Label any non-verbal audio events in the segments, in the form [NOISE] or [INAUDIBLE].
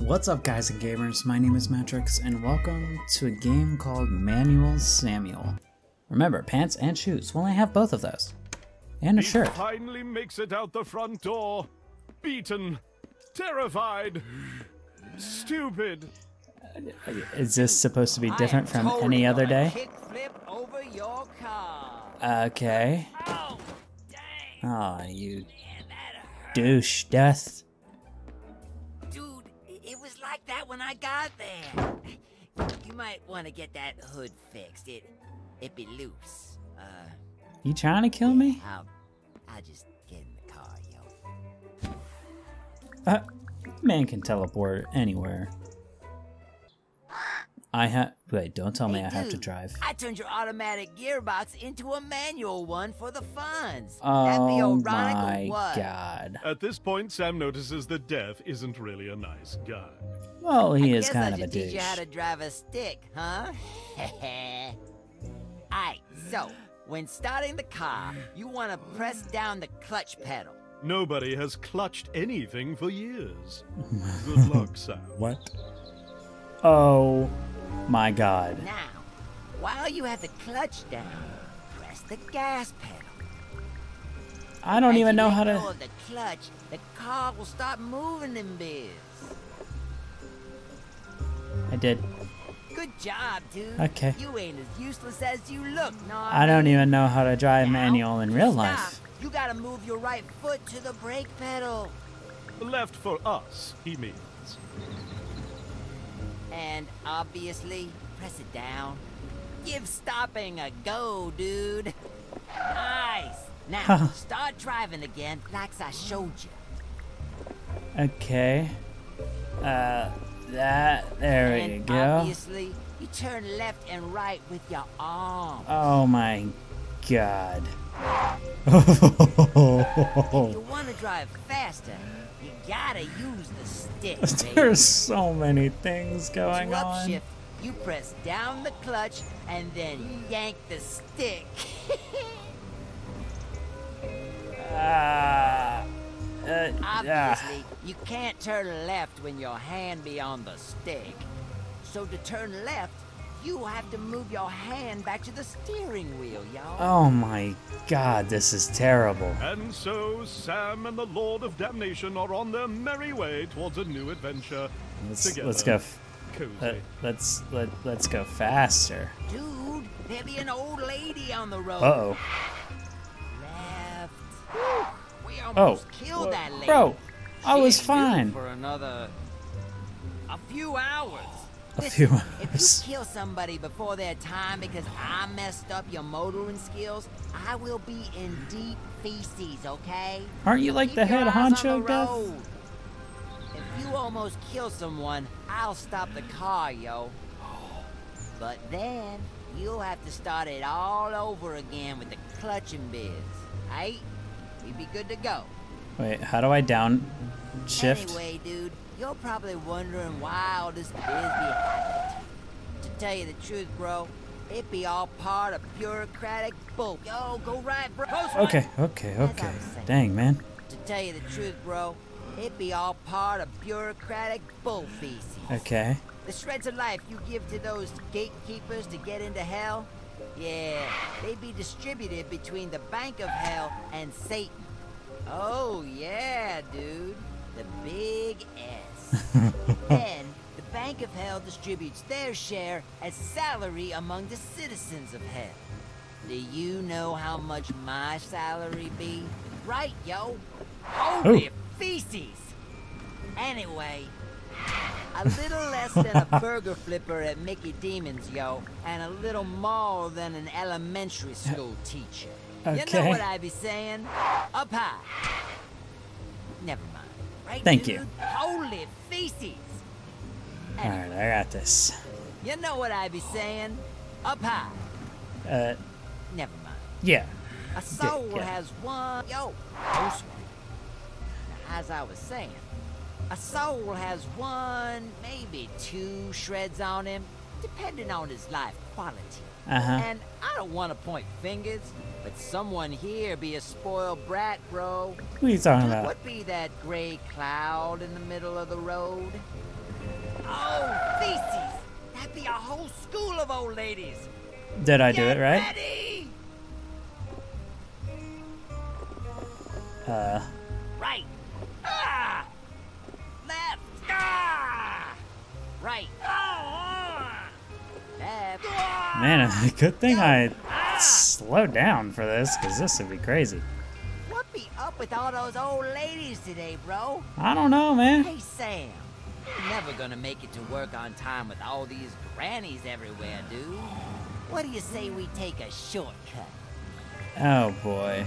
What's up guys and gamers, my name is Mattrix and welcome to a game called Manual Samuel. Remember, pants and shoes, well I have both of those. And a He shirt. finally makes it out the front door. Beaten. Terrified. Stupid. Uh, is this supposed to be different from totally any other day? Kickflip over your car. Okay. Oh, dang. Aw, you Man, douche death. It was like that when I got there. You might want to get that hood fixed. It it be loose. Uh, You trying to kill me? I'll, I'll just get in the car, yo. Uh, man can teleport anywhere. I have. Wait, don't tell me Hey, I have to drive. I turned your automatic gearbox into a manual one for the funds. That be Oh my what? god. At this point, Sam notices that Death isn't really a nice guy. Well, he I is guess kind I of a should teach you how to drive a stick, huh? [LAUGHS] Alright, so when starting the car, you want to press down the clutch pedal. Nobody has clutched anything for years. [LAUGHS] Good luck, Sam. What? Oh my god. Now, while you have the clutch down, press the gas pedal. I don't As even you know let how go to. of the clutch, the car will start moving in biz. I did. Good job, dude. Okay. You ain't as useless as you look, no. I don't even know how to drive manual in real Stop. life. You gotta move your right foot to the brake pedal. Left for us, he means. And obviously, press it down. Give stopping a go, dude. Nice. Now, start driving again, like I showed you. Okay. Uh, that. There we and go. obviously, you turn left and right with your arm. Oh my god. [LAUGHS] You want to drive faster, you gotta use the stick. [LAUGHS] There's so many things going on. upshift, you press down the clutch and then yank the stick. [LAUGHS] Uh, ah. Obviously, you can't turn left when your hand be on the stick. So to turn left, you have to move your hand back to the steering wheel, y'all. Oh my god, this is terrible. And so, Sam and the Lord of Damnation are on their merry way towards a new adventure. Let's together. let's go. F- let, let's let let's go faster. Dude, there be an old lady on the road. Uh oh. Left. We almost killed that lady. Bro, I She was fine. For another. a few hours. A few If you kill somebody before their time because I messed up your motoring skills, I will be in deep feces, okay? Aren't you like Keep the head honcho, Death? If you almost kill someone, I'll stop the car, yo. But then you'll have to start it all over again with the clutch and biz. Aight? We be good to go. Wait, how do I down shift? Anyway, dude, you're probably wondering why all this biz be happening. To tell you the truth, bro, it be all part of bureaucratic bull. Yo, go right, bro. Okay, okay, okay. Dang, man. To tell you the truth, bro, it be all part of bureaucratic bull feces. Okay. The shreds of life you give to those gatekeepers to get into hell, yeah, they be distributed between the Bank of Hell and Satan. Oh, yeah, dude. The big S. [LAUGHS] then, the Bank of Hell distributes their share as salary among the citizens of Hell. Do you know how much my salary be? Right, yo. Holy feces! Anyway, a [LAUGHS] little less than a burger flipper at Mickey Demon's, yo, and a little more than an elementary school [LAUGHS] teacher. You know what I be saying? Up high. Never mind. Right, Thank dude? you. Holy feces! Alright, I got this. You know what I be saying? Up high. Uh, Never mind. yeah. A soul yeah. has one. Yo, close one. Now, as I was saying, a soul has one, maybe two shreds on him, depending on his life quality. Uh huh. And I don't want to point fingers, but someone here be a spoiled brat, bro. Who are you talking about? what be that gray cloud in the middle of the road? Oh, feces! That'd be a whole school of old ladies. Did I do it right? Ready! Uh, Right. Ah! Left. Ah! Right. Ah! Left. Man, [LAUGHS] good thing I slowed down for this, because this would be crazy. What be up with all those old ladies today, bro? I don't know, man. Hey, Sam. You're never gonna make it to work on time with all these grannies everywhere, dude. What do you say we take a shortcut? Oh, boy.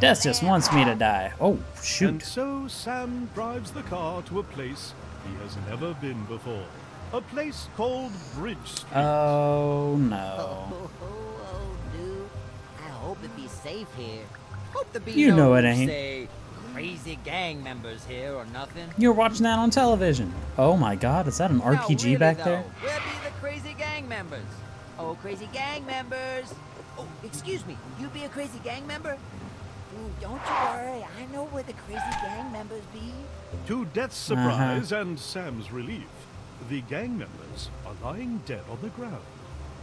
Death just wants me to die. Oh, shoot. And so Sam drives the car to a place he has never been before. A place called Bridge Street. Oh, Oh, no. [LAUGHS] hope it be safe here. Hope there be You no, know it ain't. Say, crazy gang members here or nothing. You're watching that on television. Oh my god, is that an No, RPG really, back though. there? Where be the crazy gang members? Oh, crazy gang members. Oh, excuse me. You be a crazy gang member? Ooh, don't you worry. I know where the crazy gang members be. To Death's uh-huh. surprise and Sam's relief, the gang members are lying dead on the ground.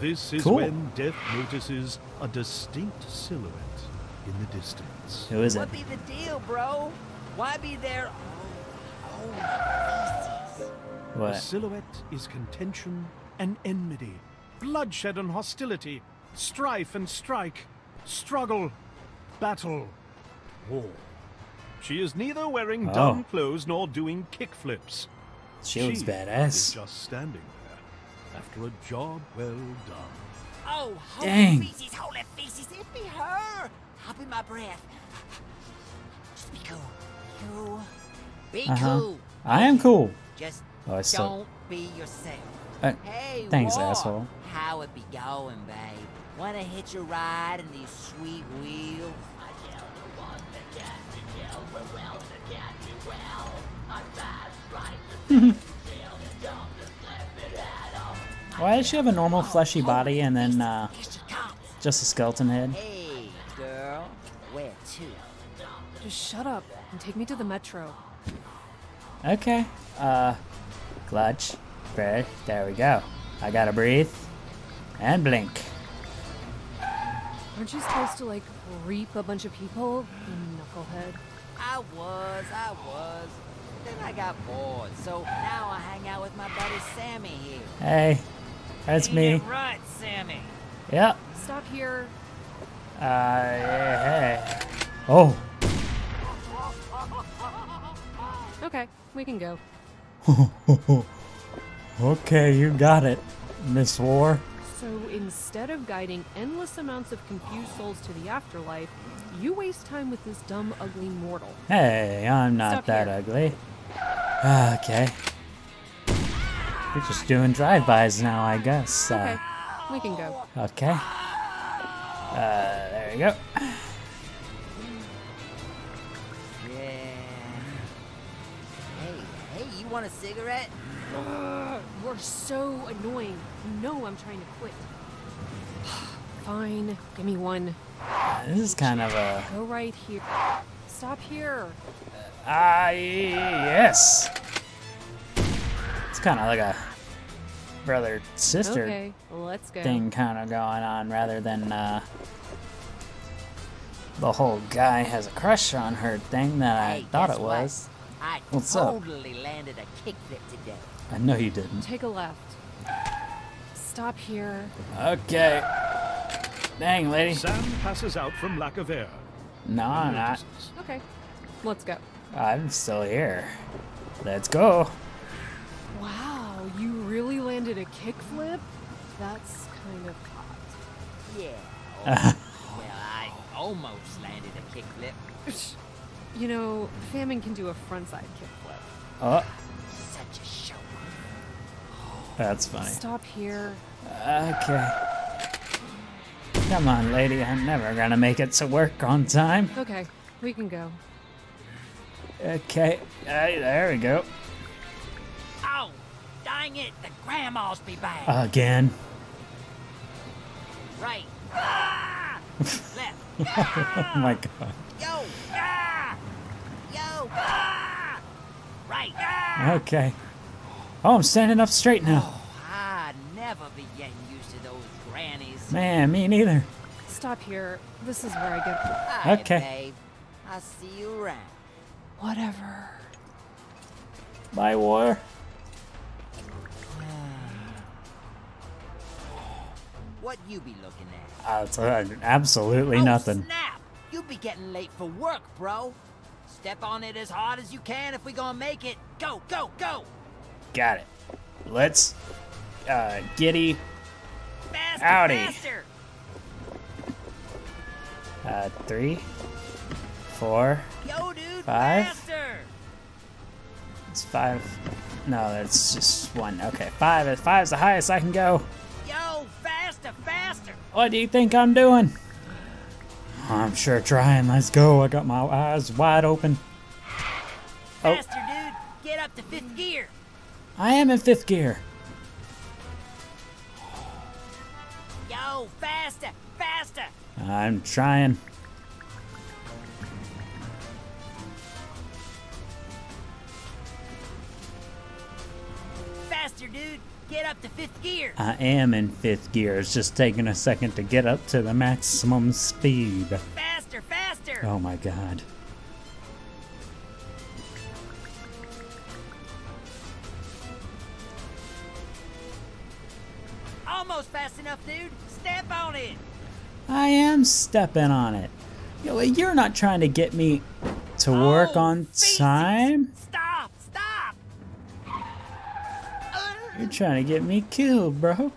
This is Cool. when Death notices a distinct silhouette in the distance. Who is it? What be the deal, bro? Why be there? Oh, oh, feces. The silhouette is contention and enmity, bloodshed and hostility, strife and strike, struggle, battle, war. She is neither wearing Oh. dumb clothes nor doing kickflips. She looks is badass. just standing there after a job well done. Oh, holy Dang. feces, holy feces, it be her! I'll be my breath. Just be cool. Cool. Be Uh-huh. cool. I am cool. Just Oh, I still. don't be yourself. Uh, Hey, thanks, War, asshole. How it be going, babe? Wanna hitch a ride in these sweet wheels? Why does she have a normal fleshy body and then uh, Here she comes. just a skeleton head? Hey, girl. Where to? Just shut up and take me to the metro. Okay. Uh, clutch. Breath. There we go. I gotta breathe. And blink. Aren't you supposed to like reap a bunch of people? You knucklehead. I was, I was. Then I got bored, so now I hang out with my buddy Sammy here. Hey. That's me. right, Sammy? Yep. Stop here. Uh, yeah, hey. Oh. Okay, we can go. [LAUGHS] okay, you got it, Miss War. So instead of guiding endless amounts of confused souls to the afterlife, you waste time with this dumb, ugly mortal. Hey, I'm not Stop that here. ugly. Okay. We're just doing drive-bys now, I guess. Okay, Uh, we can go. okay. Uh, there you go. Yeah. Hey, hey, you want a cigarette? Ugh, [GASPS] you're so annoying. You know I'm trying to quit. [SIGHS] Fine, give me one. This is kind of a Go right here. Stop here. ah yes. It's kind of like a brother sister Okay, let's go. thing kind of going on rather than uh, the whole guy has a crush on her thing that I Hey, thought guess it what? was. I What's up? totally landed a kickflip today. I know you didn't. Take a left. Stop here. Okay. Dang, lady. Sam passes out from lack of air. No, I'm not. Okay, let's go. I'm still here. Let's go. Wow, you really landed a kickflip? That's kind of hot. Yeah. [LAUGHS] well, I almost landed a kickflip. You know, Famine can do a frontside kickflip. Oh, Such a show. that's funny. Stop here. Okay. Come on, lady. I'm never gonna make it to work on time. Okay, we can go. Okay. Hey, there we go. Dang it, the grandmas be back. Again. right. Ah! [LAUGHS] Left. Oh my god. Yo. Ah! Yo. Ah! Right. Ah! Okay. Oh, I'm standing up straight now. Oh, I'd never be getting used to those grannies. Man, me neither. Stop here. This is where I get. Hi, Okay. babe. I'll see you around. Whatever. Bye, war. What you be looking at? Uh, it's, uh, absolutely oh, nothing. snap! You be getting late for work, bro. Step on it as hard as you can if we gonna make it. Go, go, go! Got it. Let's, uh, giddy, Faster, Howdy. faster! uh, three, four, Yo, dude, Five. faster! it's five. No, that's just one. Okay, five. Five's the highest I can go. Faster, faster! What do you think I'm doing? I'm sure trying. Let's go. I got my eyes wide open. Oh. Faster, dude! Get up to fifth gear! I am in fifth gear. Yo, faster, faster! I'm trying. Faster, dude! Get up to fifth gear! I am in fifth gear. It's just taking a second to get up to the maximum speed. Faster, faster! Oh my god. Almost fast enough, dude! Step on it! I am stepping on it. You're not trying to get me to work Oh, on time. Stop! You're trying to get me killed, bro.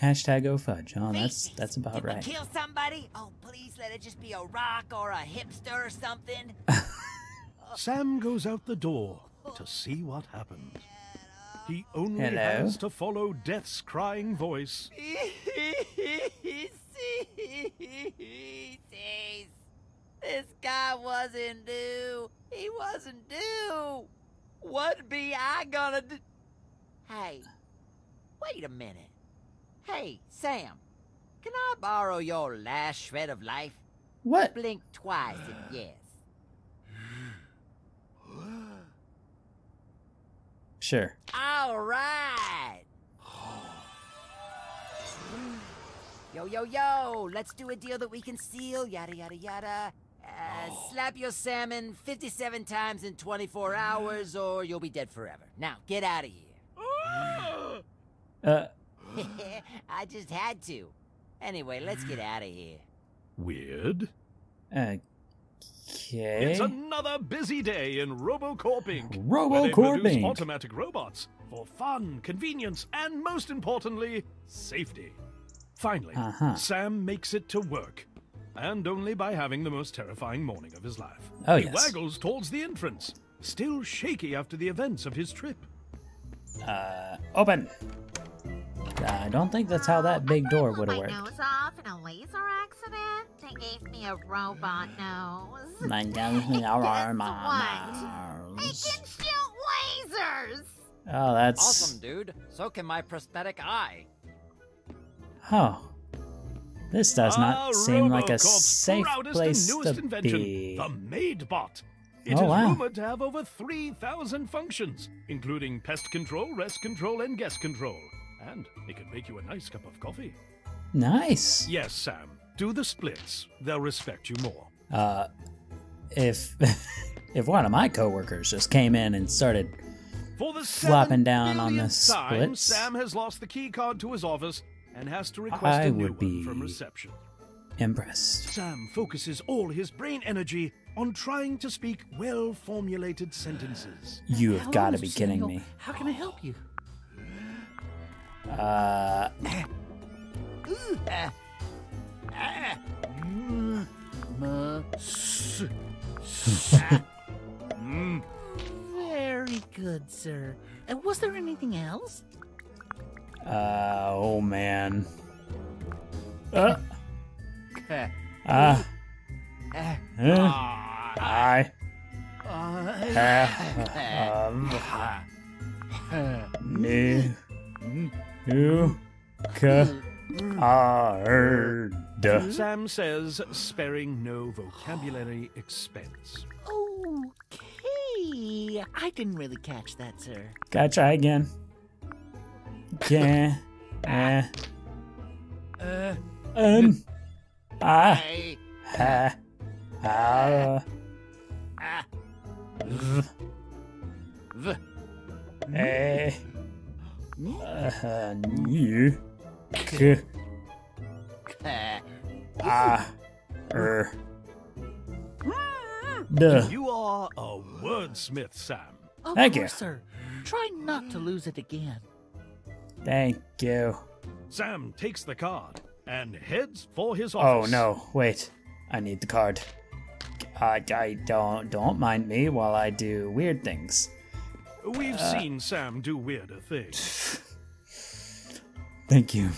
Hashtag oh fudge. Oh, that's that's about Did right. kill somebody? Oh, please let it just be a rock or a hipster or something. [LAUGHS] Sam goes out the door to see what happens. He only Hello? has to follow Death's crying voice. [LAUGHS] This guy wasn't due. He wasn't due. What be I gonna do? Hey, wait a minute. Hey, Sam, can I borrow your last shred of life? What? Blink twice if [SIGHS] yes. Sure. All right. Yo, yo, yo, let's do a deal that we can seal, yada, yada, yada. Uh, slap your salmon 57 times in 24 hours, or you'll be dead forever. Now, get out of here. [GASPS] Uh, [LAUGHS] I just had to. Anyway, let's get out of here. Weird. okay. It's another busy day in RoboCorp Inc. RoboCorp where they produce Inc. automatic robots for fun, convenience, and most importantly, safety. Finally, Uh-huh. Sam makes it to work, and only by having the most terrifying morning of his life. Oh, he yes. waggles towards the entrance, still shaky after the events of his trip. Uh, open. I don't think that's how that big door would have my worked. nose off in a laser accident. They gave me a robot nose. My nose is our Guess arms. It can shoot lasers. Oh, that's Awesome, dude. So can my prosthetic eye. Oh. This does not Ah, seem like a safe place to invention, be. the MaidBot. It is Oh, wow. rumored to have over 3,000 functions, including pest control, rest control, and guest control. And it can make you a nice cup of coffee. Nice. Yes, Sam. Do the splits. They'll respect you more. Uh, if [LAUGHS] if one of my coworkers just came in and started, For the Flopping down on the billionth time. Sam has lost the key card to his office and has to request I a new would one be- from reception. impressed. Sam focuses all his brain energy on trying to speak well-formulated sentences. You have got to Hello, be kidding Samuel. me. How can I help you? Uh, Very good, sir. And was there anything else? Uh, oh man. Uh, uh, uh, I have new new card. Sam says, sparing no vocabulary expense. Okay, I I didn't really catch that, sir. Gotta try again. Yeah. Eh. Uh, Um. Ah. I, Ha. Ah. ah, V. v, Eh. Uh, you. K. uh, Ah. Er. Duh. You are a wordsmith, Sam. of Thank you. sir. Try not to lose it again. Thank you. Sam takes the card and heads for his office. Oh no, wait. I need the card. I, I don't don't mind me while I do weird things. We've Uh. seen Sam do weirder things. [SIGHS] Thank you.